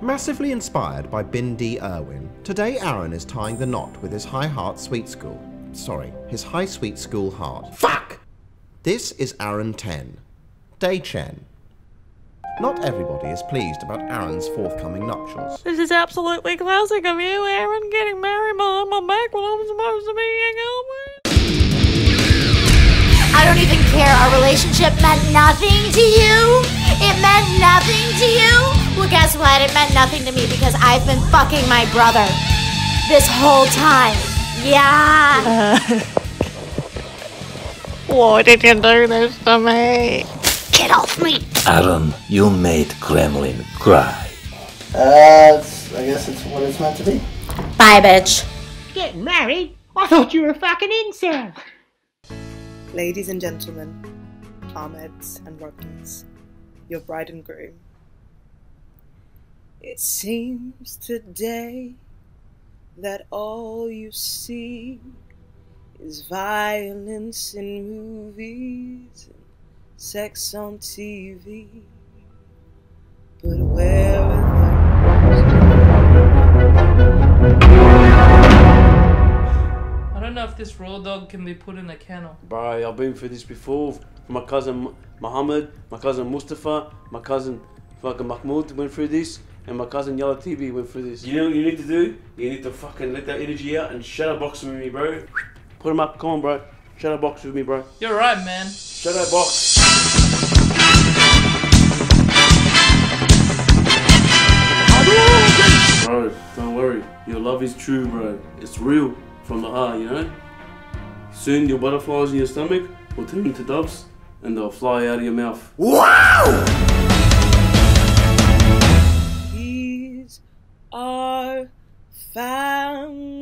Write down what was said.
Massively inspired by Bindi Irwin, today Aaron is tying the knot with his High Heart Sweet School. Sorry, his High Sweet School heart. Fuck! This is Aaron 10. Day Chen. Not everybody is pleased about Aaron's forthcoming nuptials. This is absolutely classic of you, Aaron, getting married while behind my back when I'm supposed to be a girlfriend. I don't even care. Our relationship meant nothing to you. It meant nothing to you. Well, guess what? It meant nothing to me because I've been fucking my brother this whole time. Yeah. Why did you do this to me? Get off me. Aaron, you made Kremlin cry. Uh, it's, I guess it's what it's meant to be. Bye, bitch. Getting married? I thought you were a fucking incel. Ladies and gentlemen, Ahmeds and Rodneys, your bride and groom. It seems today that all you see is violence in movies and sex on TV. But where I don't know if this raw dog can be put in a kennel. Bro, I've been through this before. My cousin Muhammad, my cousin Mustafa, my cousin fucking Mahmoud went through this, and my cousin Yellow TV went through this. You know what you need to do? You need to fucking let that energy out and shadow box with me, bro. Put him up, come on, bro. Shadow box with me, bro. You're right, man. Shadow box. Bro, don't worry. Your love is true, bro. It's real from the heart, you know? Soon your butterflies in your stomach will turn into doves and they'll fly out of your mouth. He's family guy.